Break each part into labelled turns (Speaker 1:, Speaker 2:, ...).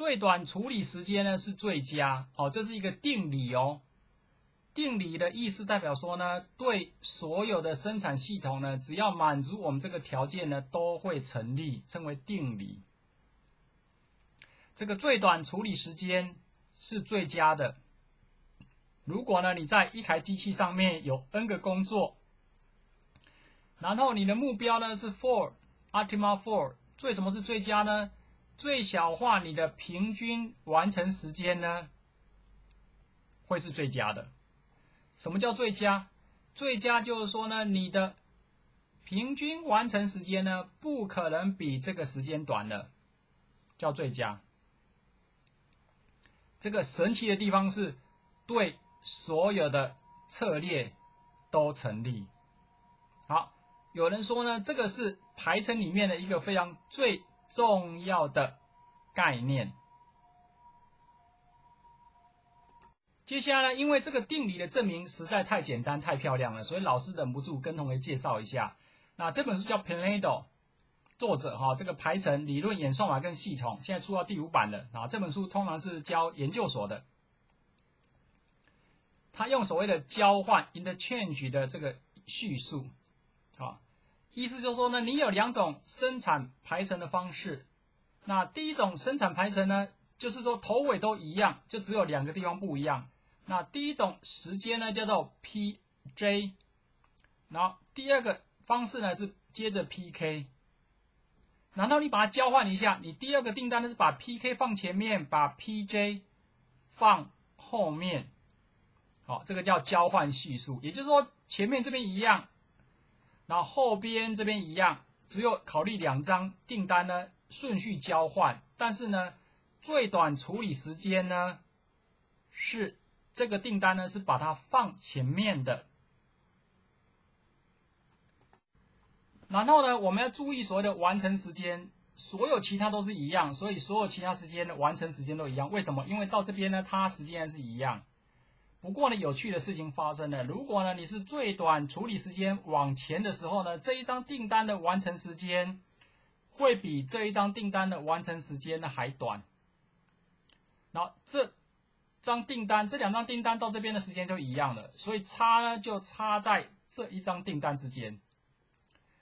Speaker 1: 最短处理时间呢是最佳哦，这是一个定理哦。定理的意思代表说呢，对所有的生产系统呢，只要满足我们这个条件呢，都会成立，称为定理。这个最短处理时间是最佳的。如果呢，你在一台机器上面有 n 个工作，然后你的目标呢是 for optimal for，最什么是最佳呢？最小化你的平均完成时间呢，会是最佳的。什么叫最佳？最佳就是说呢，你的平均完成时间呢，不可能比这个时间短了，叫最佳。这个神奇的地方是，对所有的策略都成立。好，有人说呢，这个是排程里面的一个非常最。重要的概念。接下来呢，因为这个定理的证明实在太简单、太漂亮了，所以老师忍不住跟同学介绍一下。那这本书叫《Plano》，作者哈，这个排程理论演算法跟系统，现在出到第五版了。啊，这本书通常是教研究所的。他用所谓的交换 （interchange） 的这个叙述，啊。意思就是说呢，你有两种生产排程的方式。那第一种生产排程呢，就是说头尾都一样，就只有两个地方不一样。那第一种时间呢叫做 P_J，然后第二个方式呢是接着 P_K。然后你把它交换一下，你第二个订单呢是把 P_K 放前面，把 P_J 放后面。好，这个叫交换叙述，也就是说前面这边一样。然后后边这边一样，只有考虑两张订单呢顺序交换，但是呢最短处理时间呢是这个订单呢是把它放前面的。然后呢我们要注意所谓的完成时间，所有其他都是一样，所以所有其他时间的完成时间都一样。为什么？因为到这边呢它时间是一样。不过呢，有趣的事情发生了。如果呢，你是最短处理时间往前的时候呢，这一张订单的完成时间会比这一张订单的完成时间呢还短。然后这张订单，这两张订单到这边的时间就一样了，所以差呢就差在这一张订单之间。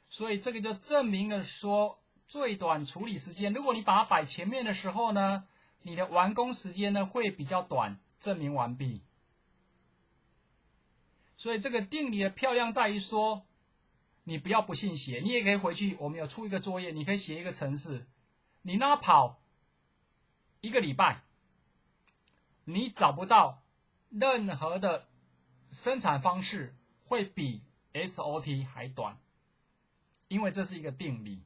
Speaker 1: 所以这个就证明了说，最短处理时间，如果你把它摆前面的时候呢，你的完工时间呢会比较短。证明完毕。所以这个定理的漂亮在于说，你不要不信邪，你也可以回去。我们有出一个作业，你可以写一个程式，你那跑一个礼拜，你找不到任何的生产方式会比 SOT 还短，因为这是一个定理。